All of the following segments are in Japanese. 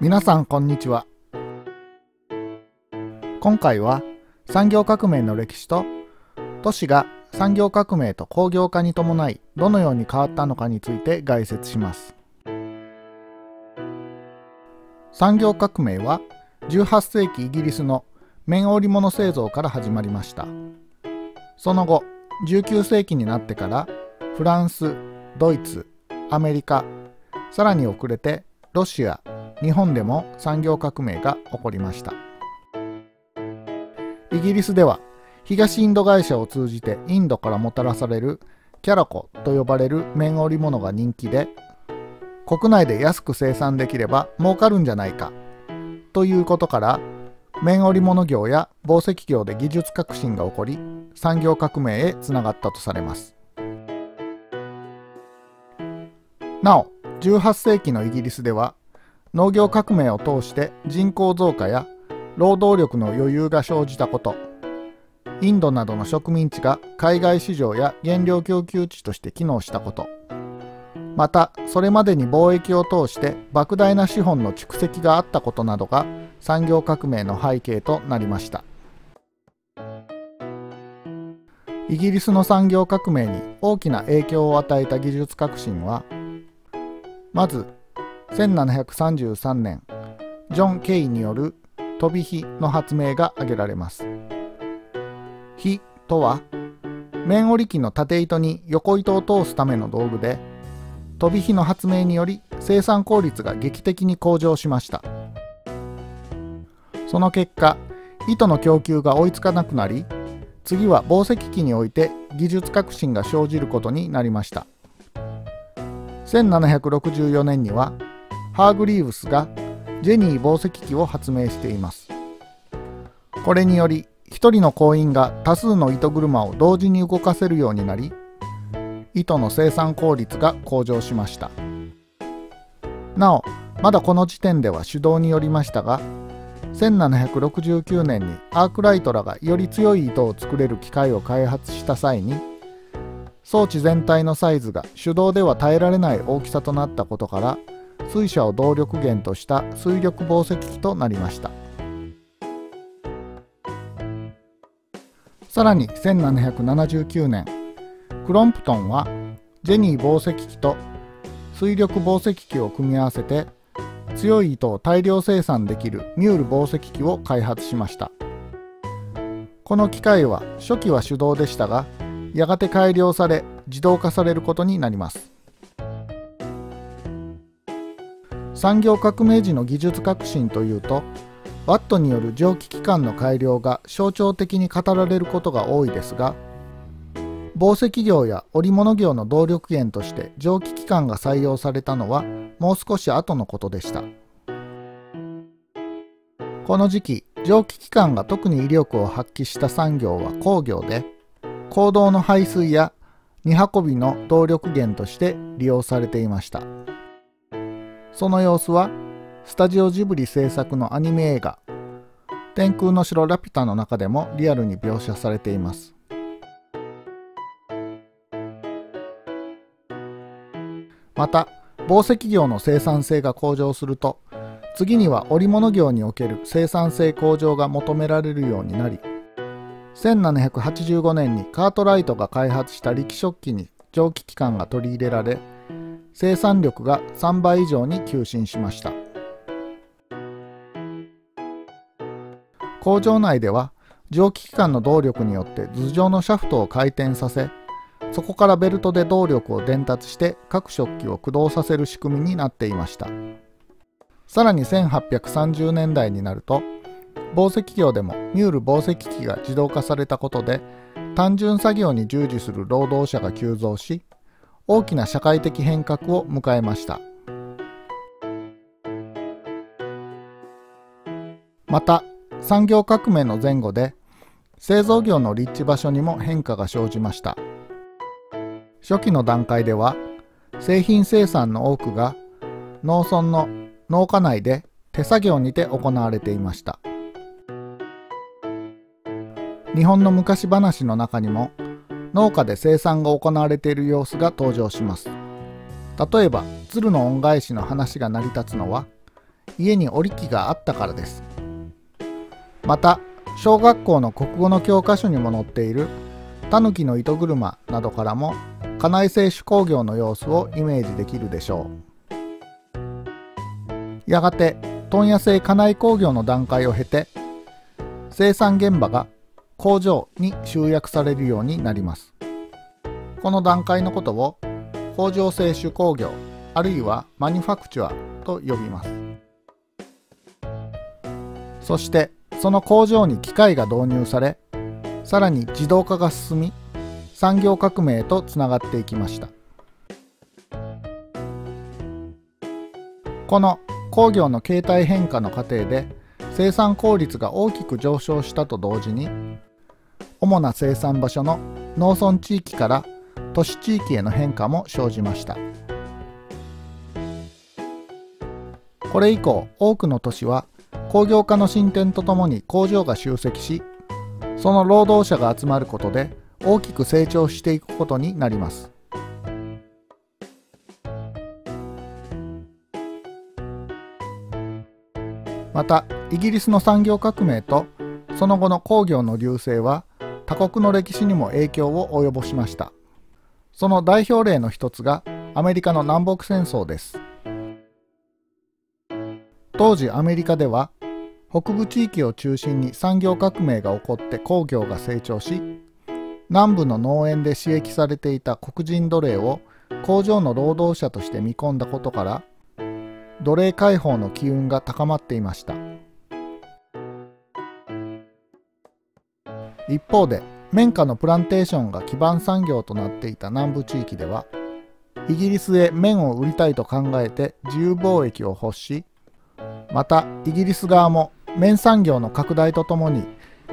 皆さんこんにちは。今回は産業革命の歴史と都市が産業革命と工業化に伴いどのように変わったのかについて概説します。産業革命は18世紀イギリスの綿織物製造から始まりました。その後19世紀になってからフランスドイツアメリカさらに遅れてロシア日本でも産業革命が起こりました。イギリスでは東インド会社を通じてインドからもたらされるキャラコと呼ばれる綿織物が人気で国内で安く生産できれば儲かるんじゃないかということから綿織物業や紡績業で技術革新が起こり産業革命へつながったとされます。なお18世紀のイギリスでは農業革命を通して人口増加や労働力の余裕が生じたことインドなどの植民地が海外市場や原料供給地として機能したこと。またそれまでに貿易を通して莫大な資本の蓄積があったことなどが産業革命の背景となりました。イギリスの産業革命に大きな影響を与えた技術革新はまず1733年ジョン・ケイによる飛び火の発明が挙げられます。火とは綿織機の縦糸に横糸を通すための道具で飛び火の発明により生産効率が劇的に向上しました。その結果糸の供給が追いつかなくなり次は紡績機において技術革新が生じることになりました。1764年にはハーグリーブスがジェニー紡績機を発明しています。これにより一人の工員が多数の糸車を同時に動かせるようになり糸の生産効率が向上しました。なおまだこの時点では手動によりましたが1769年にアークライトらがより強い糸を作れる機械を開発した際に装置全体のサイズが手動では耐えられない大きさとなったことから水車を動力源とした水力紡績機となりました。さらに1779年クロンプトンはジェニー紡績機と水力紡績機を組み合わせて強い糸を大量生産できるミュール紡績機を開発しました。この機械は初期は手動でしたがやがて改良され自動化されることになります。産業革命時の技術革新というとワットによる蒸気機関の改良が象徴的に語られることが多いですが紡績業や織物業の動力源として蒸気機関が採用されたのはもう少し後のことでした。この時期蒸気機関が特に威力を発揮した産業は工業で坑道の排水や荷運びの動力源として利用されていました。その様子はスタジオジブリ制作のアニメ映画「天空の城ラピュタ」の中でもリアルに描写されています。また紡績業の生産性が向上すると次には織物業における生産性向上が求められるようになり1785年にカートライトが開発した力食器に蒸気機関が取り入れられ生産力が3倍以上に急進しました。工場内では蒸気機関の動力によって頭上のシャフトを回転させそこからベルトで動力を伝達して各食器を駆動させる仕組みになっていました。さらに1830年代になると紡績業でもミュール紡績機が自動化されたことで単純作業に従事する労働者が急増し大きな社会的変革を迎えました。また産業革命の前後で製造業の立地場所にも変化が生じました。初期の段階では製品生産の多くが農村の農家内で手作業にて行われていました。日本の昔話の中にも農家で生産が行われている様子が登場します。例えば鶴の恩返しの話が成り立つのは家に織り機があったからです。また小学校の国語の教科書にも載っているタヌキの糸車などからも家内製手工業の様子をイメージできるでしょう。やがて問屋製家内工業の段階を経て生産現場が工場に集約されるようになります。この段階のことを工場製手工業あるいはマニファクチュアと呼びます。そしてその工場に機械が導入されさらに自動化が進み産業革命へとつながっていきました。この工業の形態変化の過程で生産効率が大きく上昇したと同時に主な生産場所の農村地域から都市地域への変化も生じました。これ以降多くの都市は工業化の進展とともに工場が集積しその労働者が集まることで大きく成長していくことになります。またイギリスの産業革命とその後の工業の隆盛は他国の歴史にも影響を及ぼしました。その代表例の一つがアメリカの南北戦争です。当時アメリカでは北部地域を中心に産業革命が起こって工業が成長し南部の農園で刺激されていた黒人奴隷を工場の労働者として見込んだことから奴隷解放の機運が高まっていました。一方で綿花のプランテーションが基盤産業となっていた南部地域ではイギリスへ綿を売りたいと考えて自由貿易を欲しまたイギリス側も綿産業の拡大とともに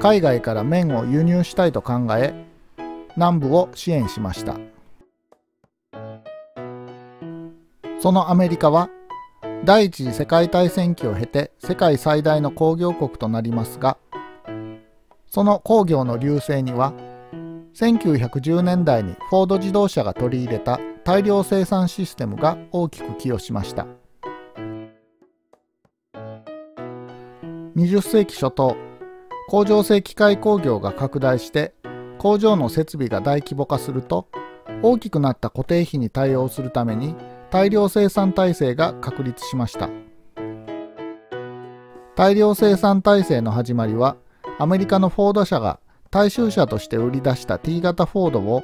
海外から綿を輸入したいと考え南部を支援しました。そのアメリカは第一次世界大戦期を経て世界最大の工業国となりますがその工業の隆盛には1910年代にフォード自動車が取り入れた大量生産システムが大きく寄与しました。20世紀初頭工場製機械工業が拡大して工場の設備が大規模化すると大きくなった固定費に対応するために大量生産体制が確立しました。大量生産体制の始まりはアメリカのフォード社が大衆車として売り出した T 型フォードを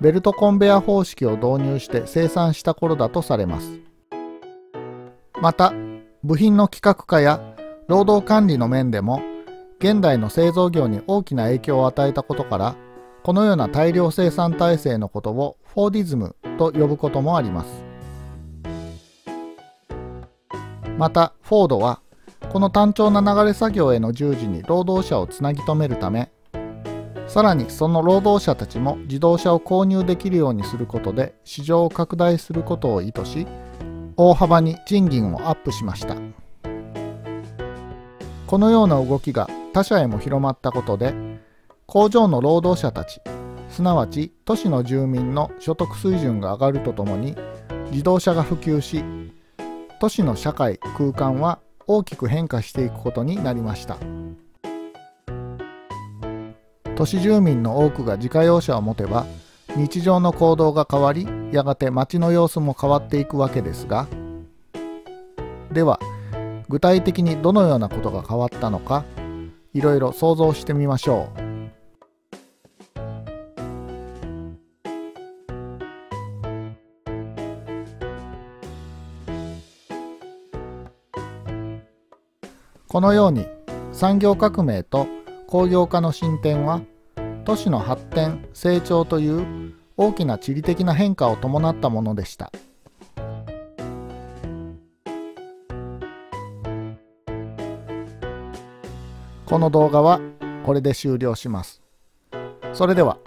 ベルトコンベア方式を導入して生産した頃だとされます。また部品の規格化や労働管理の面でも現代の製造業に大きな影響を与えたことからこのような大量生産体制のことをフォーディズムと呼ぶこともあります。またフォードはこの単調な流れ作業への従事に労働者をつなぎ止めるためさらにその労働者たちも自動車を購入できるようにすることで市場を拡大することを意図し大幅に賃金をアップしました。このような動きが他社へも広まったことで工場の労働者たちすなわち都市の住民の所得水準が上がるとともに自動車が普及し都市の社会空間は大きく変化していくことになりました都市住民の多くが自家用車を持てば日常の行動が変わりやがて街の様子も変わっていくわけですがでは具体的にどのようなことが変わったのかいろいろ想像してみましょう。このように産業革命と工業化の進展は都市の発展成長という大きな地理的な変化を伴ったものでした。この動画はこれで終了します。それでは。